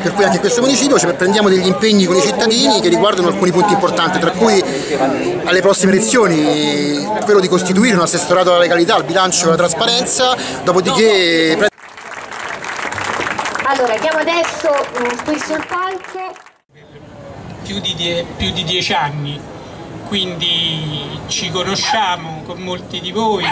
e per cui anche in questo municipio cioè, prendiamo degli impegni con i cittadini che riguardano alcuni punti importanti, tra cui alle prossime elezioni quello di costituire un assessorato alla legalità, al bilancio e alla trasparenza, dopodiché... Allora, andiamo adesso mm, qui sul palco. Più di, die, più di dieci anni, quindi ci conosciamo con molti di voi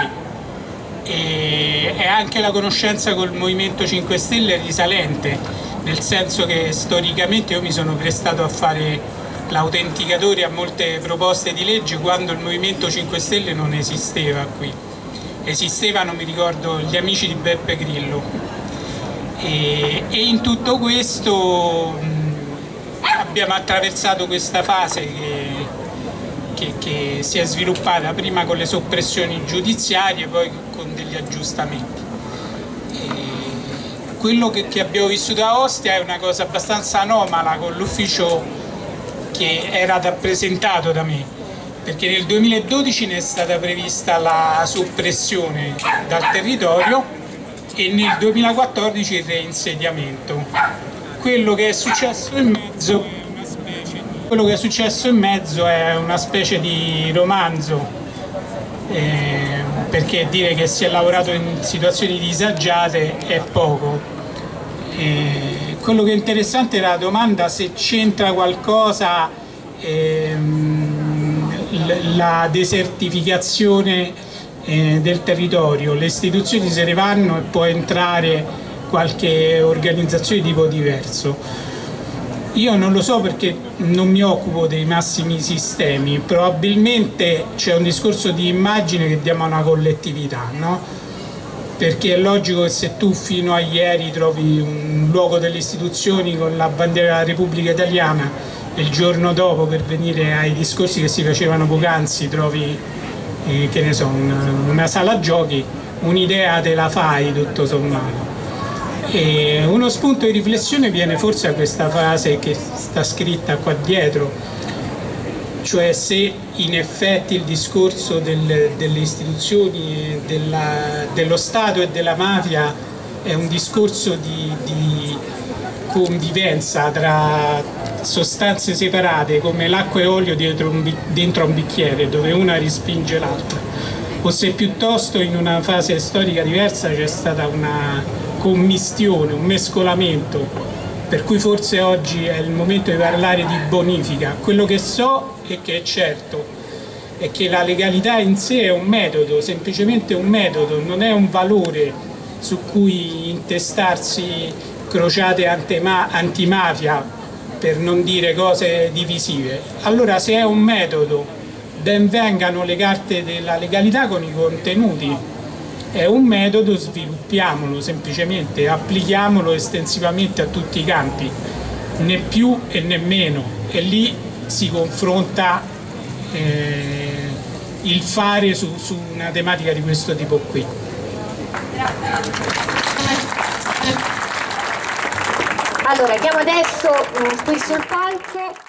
e, e anche la conoscenza col Movimento 5 Stelle è risalente, nel senso che storicamente io mi sono prestato a fare l'autenticatore a molte proposte di legge quando il Movimento 5 Stelle non esisteva qui. Esistevano, mi ricordo, gli amici di Beppe Grillo. E, e in tutto questo mh, abbiamo attraversato questa fase che, che, che si è sviluppata prima con le soppressioni giudiziarie, poi con degli aggiustamenti. Quello che, che abbiamo vissuto a Ostia è una cosa abbastanza anomala con l'ufficio che era rappresentato da me, perché nel 2012 ne è stata prevista la soppressione dal territorio e nel 2014 il reinsediamento. Quello che è successo in mezzo quello che è successo in mezzo è una specie di romanzo, eh, perché dire che si è lavorato in situazioni disagiate è poco. Eh, quello che è interessante è la domanda se c'entra qualcosa ehm, la desertificazione eh, del territorio. Le istituzioni se ne vanno e può entrare qualche organizzazione di tipo diverso. Io non lo so perché non mi occupo dei massimi sistemi, probabilmente c'è un discorso di immagine che diamo a una collettività, no? perché è logico che se tu fino a ieri trovi un luogo delle istituzioni con la bandiera della Repubblica Italiana e il giorno dopo per venire ai discorsi che si facevano poc'anzi trovi eh, che ne so, una, una sala giochi, un'idea te la fai tutto sommato. E uno spunto di riflessione viene forse a questa frase che sta scritta qua dietro, cioè se in effetti il discorso del, delle istituzioni, della, dello Stato e della mafia è un discorso di, di convivenza tra sostanze separate come l'acqua e olio un, dentro un bicchiere dove una respinge l'altra o se piuttosto in una fase storica diversa c'è stata una commistione, un mescolamento, per cui forse oggi è il momento di parlare di bonifica. Quello che so e che è certo è che la legalità in sé è un metodo, semplicemente un metodo, non è un valore su cui intestarsi crociate antimafia per non dire cose divisive. Allora se è un metodo, ben vengano le carte della legalità con i contenuti, è un metodo, sviluppiamolo semplicemente, applichiamolo estensivamente a tutti i campi, né più e né meno, e lì si confronta eh, il fare su, su una tematica di questo tipo qui. Allora, andiamo adesso qui sul palco.